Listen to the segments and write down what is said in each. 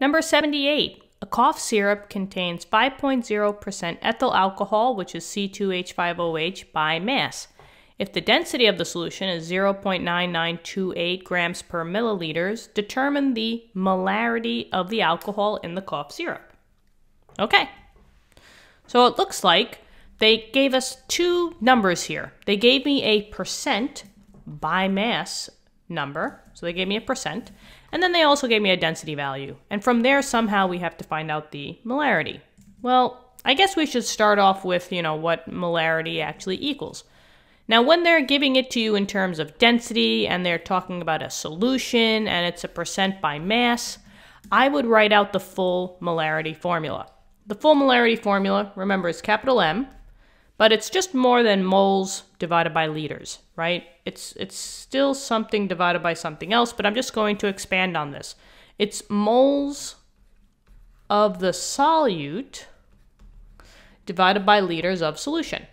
Number 78. A cough syrup contains 5.0% ethyl alcohol, which is C2H5OH, by mass. If the density of the solution is 0.9928 grams per milliliters, determine the molarity of the alcohol in the cough syrup. Okay, so it looks like they gave us two numbers here. They gave me a percent by mass number, so they gave me a percent, and then they also gave me a density value. And from there, somehow we have to find out the molarity. Well, I guess we should start off with, you know, what molarity actually equals. Now, when they're giving it to you in terms of density and they're talking about a solution and it's a percent by mass, I would write out the full molarity formula. The full molarity formula, remember, is capital M, but it's just more than moles divided by liters, right? It's, it's still something divided by something else, but I'm just going to expand on this. It's moles of the solute divided by liters of solution.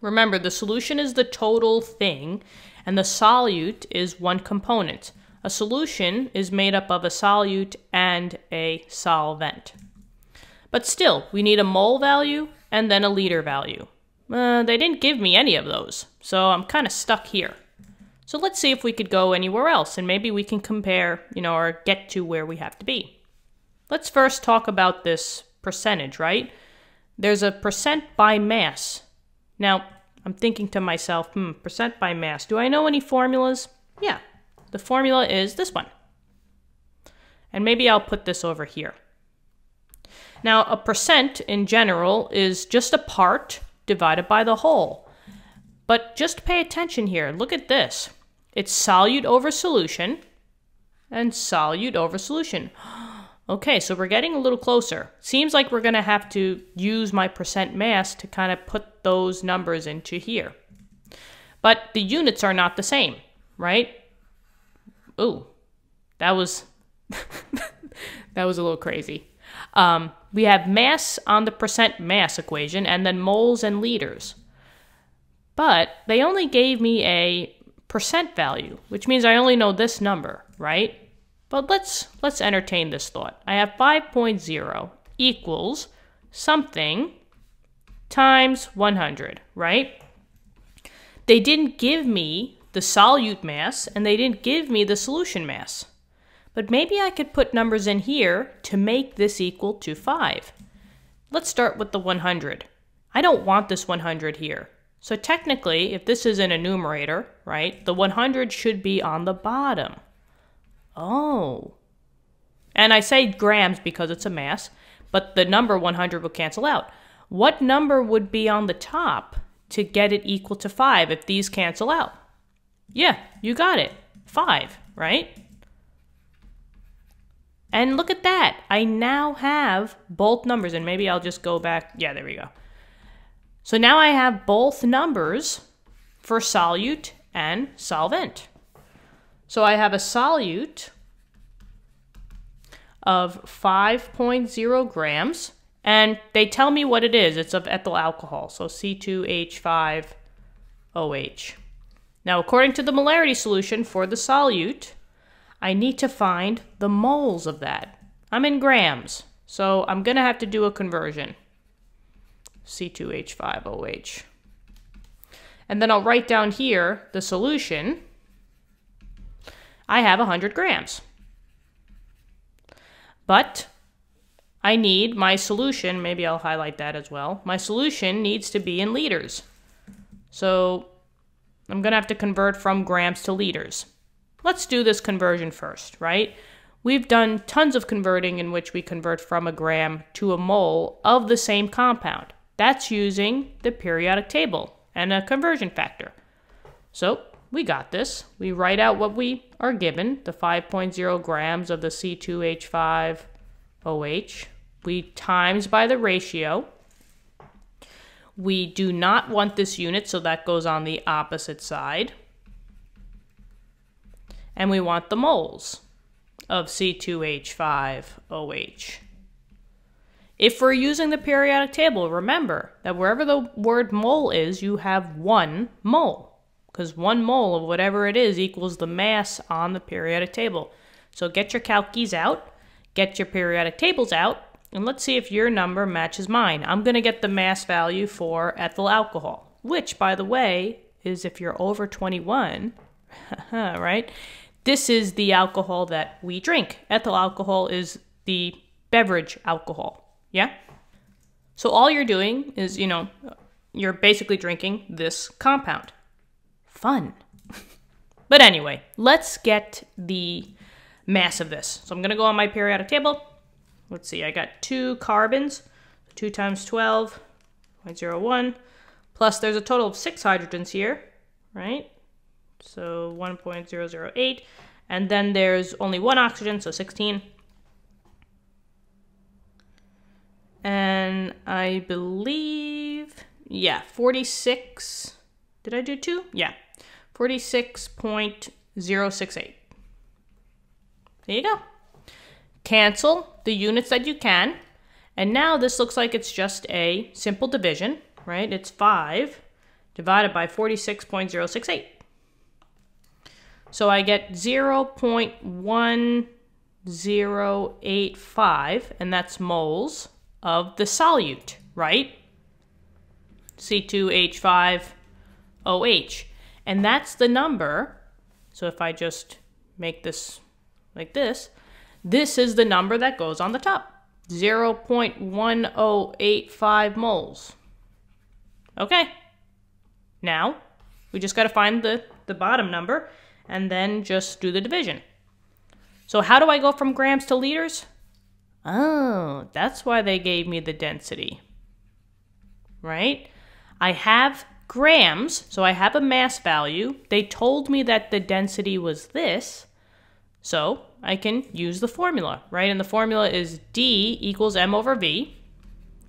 Remember, the solution is the total thing, and the solute is one component. A solution is made up of a solute and a solvent. But still, we need a mole value and then a liter value. Uh, they didn't give me any of those, so I'm kind of stuck here. So let's see if we could go anywhere else, and maybe we can compare, you know, or get to where we have to be. Let's first talk about this percentage, right? There's a percent by mass. Now, I'm thinking to myself, hmm, percent by mass. Do I know any formulas? Yeah, the formula is this one. And maybe I'll put this over here. Now, a percent in general is just a part divided by the whole. But just pay attention here. Look at this. It's solute over solution and solute over solution. Okay, so we're getting a little closer. Seems like we're going to have to use my percent mass to kind of put those numbers into here. But the units are not the same, right? Ooh, that was that was a little crazy. Um, we have mass on the percent mass equation and then moles and liters. But they only gave me a percent value, which means I only know this number, right? But let's let's entertain this thought. I have 5.0 equals something times 100, right? They didn't give me the solute mass and they didn't give me the solution mass. But maybe I could put numbers in here to make this equal to 5. Let's start with the 100. I don't want this 100 here. So technically, if this is an enumerator, right, the 100 should be on the bottom. Oh. And I say grams because it's a mass, but the number 100 will cancel out. What number would be on the top to get it equal to 5 if these cancel out? Yeah, you got it. 5, right? And look at that. I now have both numbers, and maybe I'll just go back. Yeah, there we go. So now I have both numbers for solute and solvent. So I have a solute of 5.0 grams, and they tell me what it is. It's of ethyl alcohol, so C2H5OH. Now, according to the molarity solution for the solute, I need to find the moles of that. I'm in grams, so I'm going to have to do a conversion. C2H5OH. And then I'll write down here the solution. I have 100 grams. But I need my solution, maybe I'll highlight that as well. My solution needs to be in liters. So I'm going to have to convert from grams to liters. Let's do this conversion first, right? We've done tons of converting in which we convert from a gram to a mole of the same compound. That's using the periodic table and a conversion factor. So we got this. We write out what we are given, the 5.0 grams of the C2H5OH. We times by the ratio. We do not want this unit, so that goes on the opposite side and we want the moles of C2H5OH. If we're using the periodic table, remember that wherever the word mole is, you have one mole. because one mole of whatever it is equals the mass on the periodic table. So get your calculus out, get your periodic tables out, and let's see if your number matches mine. I'm going to get the mass value for ethyl alcohol, which, by the way, is if you're over 21, right? This is the alcohol that we drink. Ethyl alcohol is the beverage alcohol. Yeah? So all you're doing is, you know, you're basically drinking this compound. Fun. but anyway, let's get the mass of this. So I'm going to go on my periodic table. Let's see, I got two carbons, 2 times 12, 0.01, plus there's a total of six hydrogens here, right? So 1.008, and then there's only one oxygen, so 16. And I believe, yeah, 46, did I do two? Yeah, 46.068. There you go cancel the units that you can. And now this looks like it's just a simple division, right? It's 5 divided by 46.068. So I get 0.1085, and that's moles of the solute, right? C2H5OH. And that's the number. So if I just make this like this, this is the number that goes on the top 0.1085 moles. Okay. Now, we just got to find the, the bottom number and then just do the division. So how do I go from grams to liters? Oh, that's why they gave me the density. Right? I have grams, so I have a mass value. They told me that the density was this. So I can use the formula, right? And the formula is D equals M over V,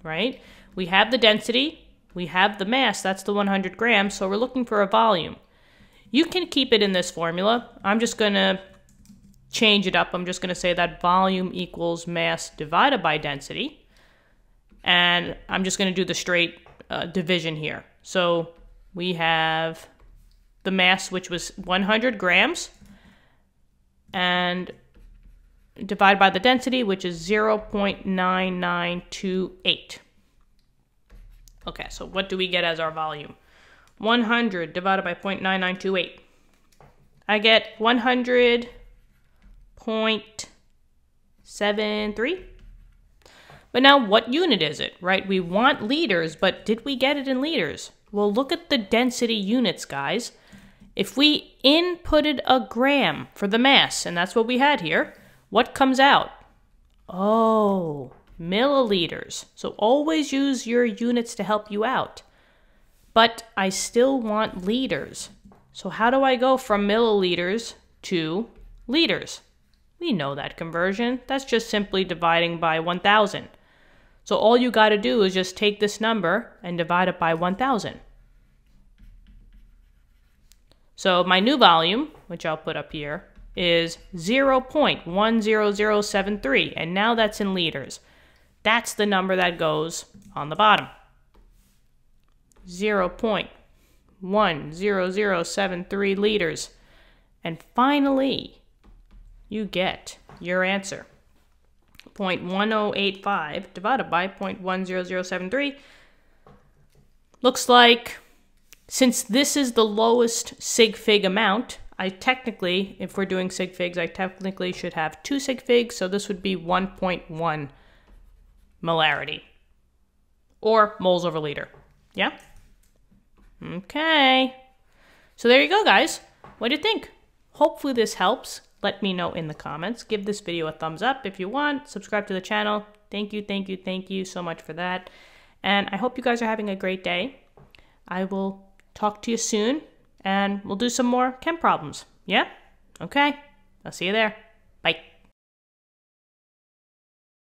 right? We have the density, we have the mass, that's the 100 grams, so we're looking for a volume. You can keep it in this formula. I'm just going to change it up. I'm just going to say that volume equals mass divided by density. And I'm just going to do the straight uh, division here. So we have the mass, which was 100 grams, and divide by the density, which is 0.9928. Okay, so what do we get as our volume? 100 divided by 0.9928. I get 100.73. But now what unit is it, right? We want liters, but did we get it in liters? Well, look at the density units, guys. If we inputted a gram for the mass, and that's what we had here, what comes out? Oh, milliliters. So always use your units to help you out. But I still want liters. So how do I go from milliliters to liters? We know that conversion. That's just simply dividing by 1,000. So all you got to do is just take this number and divide it by 1,000. So my new volume, which I'll put up here, is 0.10073, and now that's in liters. That's the number that goes on the bottom. 0.10073 liters. And finally, you get your answer. 0.1085 divided by 0.10073 looks like since this is the lowest sig fig amount, I technically, if we're doing sig figs, I technically should have two sig figs, so this would be 1.1 molarity. Or moles over liter. Yeah? Okay. So there you go, guys. What do you think? Hopefully this helps. Let me know in the comments. Give this video a thumbs up if you want. Subscribe to the channel. Thank you, thank you, thank you so much for that. And I hope you guys are having a great day. I will talk to you soon, and we'll do some more chem problems. Yeah? Okay. I'll see you there.